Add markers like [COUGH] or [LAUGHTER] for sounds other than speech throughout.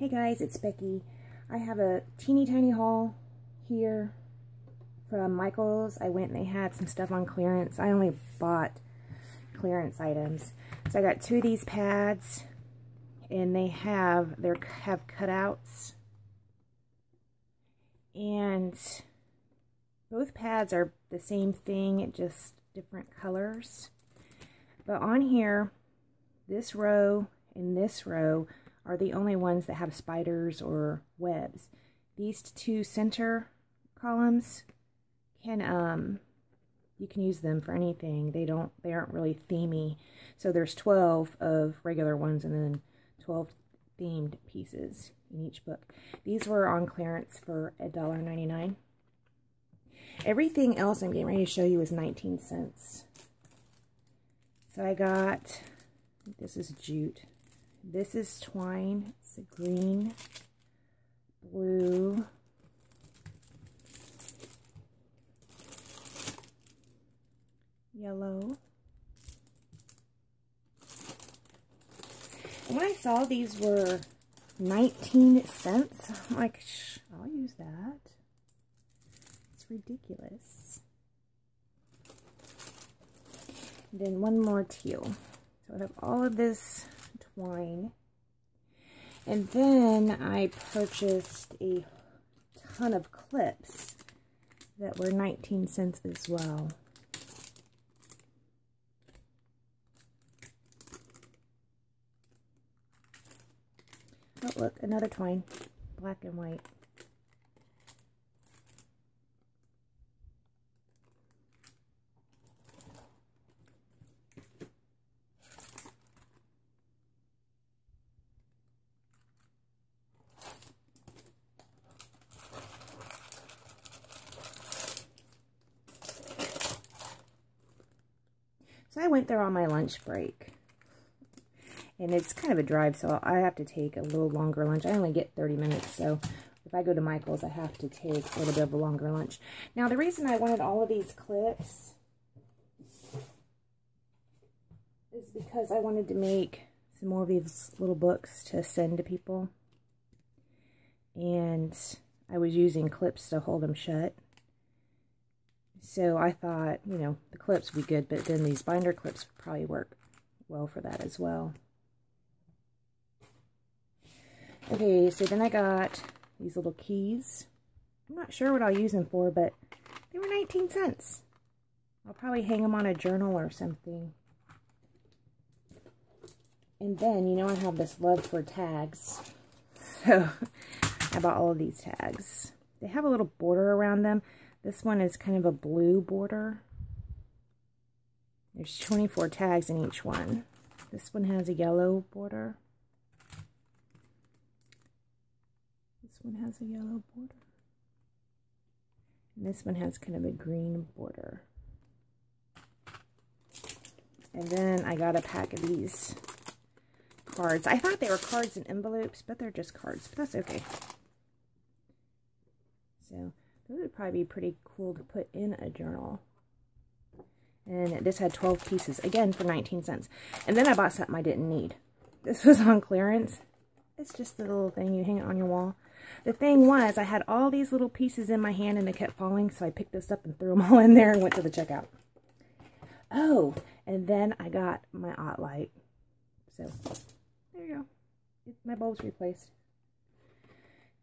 Hey guys, it's Becky. I have a teeny tiny haul here from Michael's. I went and they had some stuff on clearance. I only bought clearance items. So I got two of these pads and they have, they have cutouts. And both pads are the same thing, just different colors. But on here, this row and this row are the only ones that have spiders or webs. These two center columns can, um, you can use them for anything. They don't, they aren't really themey. So there's 12 of regular ones and then 12 themed pieces in each book. These were on clearance for $1.99. Everything else I'm getting ready to show you is 19 cents. So I got, this is jute. This is twine. It's a green, blue, yellow. And when I saw these were 19 cents, I'm like, I'll use that. It's ridiculous. then one more teal. So I have all of this twine. And then I purchased a ton of clips that were 19 cents as well. Oh, look, another twine, black and white. So I went there on my lunch break. And it's kind of a drive, so I have to take a little longer lunch. I only get 30 minutes, so if I go to Michael's, I have to take a little bit of a longer lunch. Now, the reason I wanted all of these clips is because I wanted to make some more of these little books to send to people. And I was using clips to hold them shut. So I thought, you know, the clips would be good, but then these binder clips would probably work well for that as well. Okay, so then I got these little keys. I'm not sure what I'll use them for, but they were 19 cents. I'll probably hang them on a journal or something. And then, you know I have this love for tags. [LAUGHS] So, I bought all of these tags. They have a little border around them. This one is kind of a blue border. There's 24 tags in each one. This one has a yellow border. This one has a yellow border. And this one has kind of a green border. And then I got a pack of these cards. I thought they were cards and envelopes, but they're just cards. But that's okay. So, those would probably be pretty cool to put in a journal. And this had 12 pieces, again, for 19 cents. And then I bought something I didn't need. This [LAUGHS] was on clearance. It's just a little thing. You hang it on your wall. The thing was, I had all these little pieces in my hand and they kept falling, so I picked this up and threw them [LAUGHS] all in there and went to the checkout. Oh, and then I got my OttLite. So, there you go. my bulb's replaced.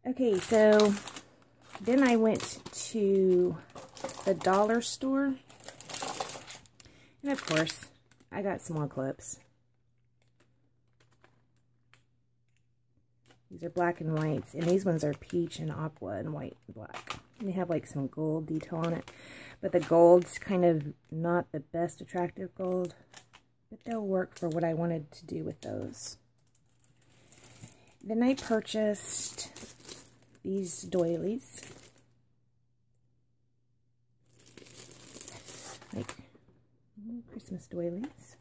Okay, so then I went to the dollar store. And of course, I got more clips. These are black and whites, and these ones are peach and aqua and white and black. And they have like some gold detail on it. But the gold's kind of not the best attractive gold. But they'll work for what I wanted to do with those. Then I purchased these doilies. Like Christmas doilies.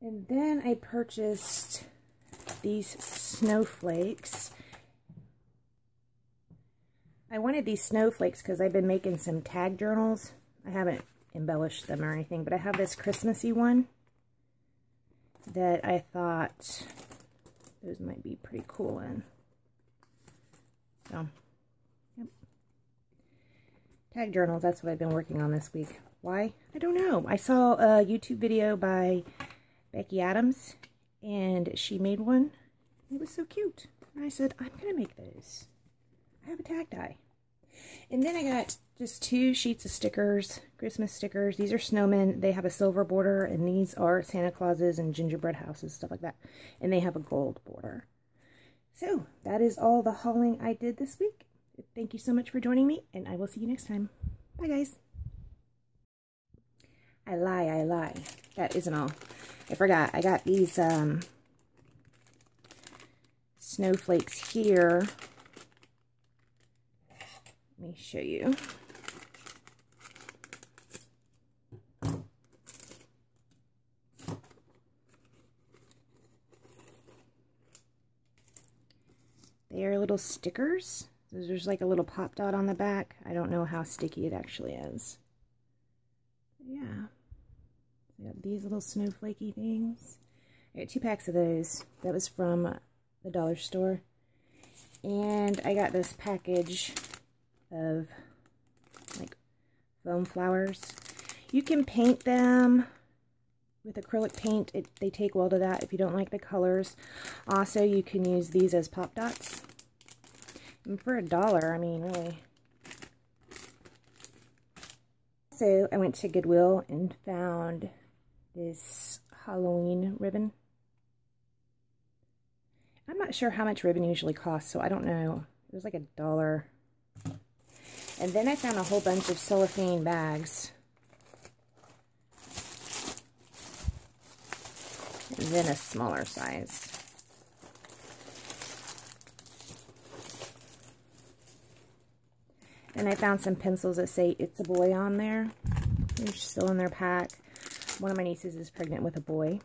And then I purchased these snowflakes. I wanted these snowflakes because I've been making some tag journals. I haven't embellished them or anything, but I have this Christmassy one that I thought those might be pretty cool in. So, yep. Tag journals, that's what I've been working on this week. Why? I don't know. I saw a YouTube video by Becky Adams, and she made one. It was so cute. And I said, I'm going to make those. I have a tag die. And then I got just two sheets of stickers, Christmas stickers. These are snowmen. They have a silver border, and these are Santa Clauses and gingerbread houses, stuff like that. And they have a gold border. So, that is all the hauling I did this week. Thank you so much for joining me, and I will see you next time. Bye, guys. I lie, I lie. That isn't all. I forgot. I got these um, snowflakes here. Let me show you. They are little stickers. There's like a little pop dot on the back. I don't know how sticky it actually is. Yeah. Got these little snowflakey things. I got two packs of those. That was from the dollar store. And I got this package of like foam flowers. You can paint them with acrylic paint. It, they take well to that if you don't like the colors. Also, you can use these as pop dots. And for a dollar, I mean, really. So, I went to Goodwill and found this Halloween ribbon. I'm not sure how much ribbon usually costs, so I don't know. It was like a dollar. And then I found a whole bunch of cellophane bags. And then a smaller size. And I found some pencils that say It's a Boy on there. They're still in their pack. One of my nieces is pregnant with a boy.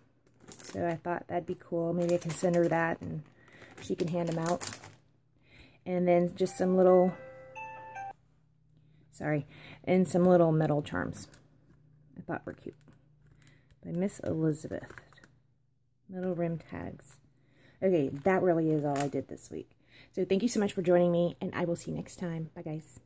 So I thought that'd be cool. Maybe I can send her that and she can hand them out. And then just some little, sorry, and some little metal charms I thought were cute. By Miss Elizabeth. Metal rim tags. Okay, that really is all I did this week. So thank you so much for joining me, and I will see you next time. Bye, guys.